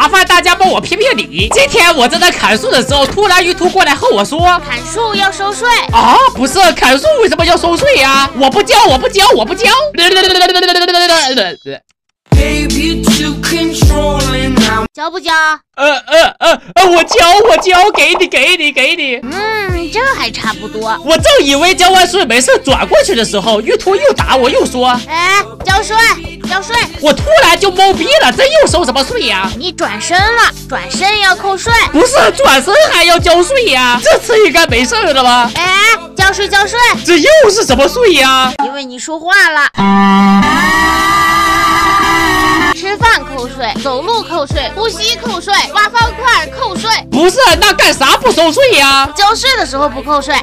麻烦大家帮我评评理。今天我正在砍树的时候，突然鱼图过来和我说，砍树要收税。啊，不是砍树为什么要收税呀？我不交，我不交，我不交。交不交？呃呃呃呃，我交我交，给你给你给你。嗯，这还差不多。我正以为交完税没事，转过去的时候，玉兔又打我，又说，哎，交税，交税！我突然就懵逼了，这又收什么税呀？你转身了，转身要扣税。不是转身还要交税呀？这次应该没事了吧？哎，交税交税，这又是什么税呀？因为你说话了。税，走路扣税，呼吸扣税，挖方块扣税。不是，那干啥不收税呀？交税的时候不扣税。